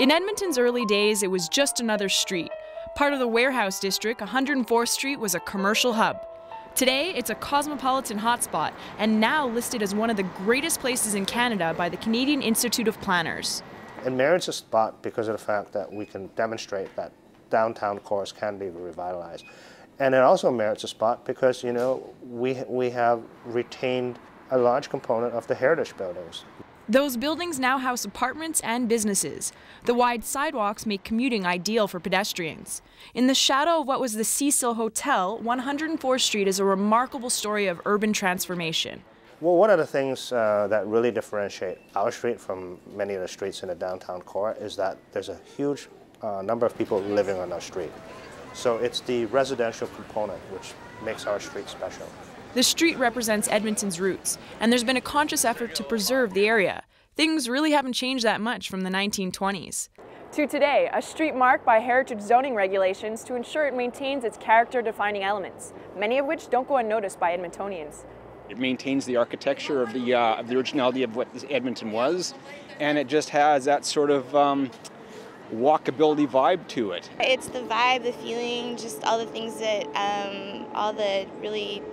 In Edmonton's early days, it was just another street. Part of the warehouse district, 104th Street was a commercial hub. Today, it's a cosmopolitan hotspot and now listed as one of the greatest places in Canada by the Canadian Institute of Planners. It merits a spot because of the fact that we can demonstrate that downtown cores can be revitalized. And it also merits a spot because, you know, we, we have retained a large component of the heritage buildings. Those buildings now house apartments and businesses. The wide sidewalks make commuting ideal for pedestrians. In the shadow of what was the Cecil Hotel, 104th Street is a remarkable story of urban transformation. Well, one of the things uh, that really differentiate our street from many of the streets in the downtown core is that there's a huge uh, number of people living on our street. So it's the residential component which makes our street special. The street represents Edmonton's roots, and there's been a conscious effort to preserve the area. Things really haven't changed that much from the 1920s. To today, a street marked by heritage zoning regulations to ensure it maintains its character-defining elements, many of which don't go unnoticed by Edmontonians. It maintains the architecture of the, uh, of the originality of what Edmonton was, and it just has that sort of um, walkability vibe to it. It's the vibe, the feeling, just all the things that, um, all the really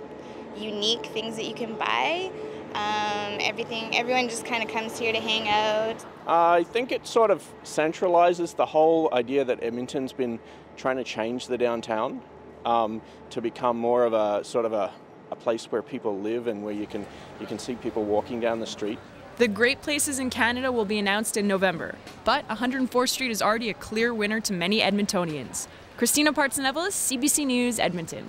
unique things that you can buy. Um, everything, everyone just kind of comes here to hang out. I think it sort of centralizes the whole idea that Edmonton's been trying to change the downtown um, to become more of a sort of a, a place where people live and where you can you can see people walking down the street. The great places in Canada will be announced in November, but 104th Street is already a clear winner to many Edmontonians. Kristina Partsinevelos, CBC News, Edmonton.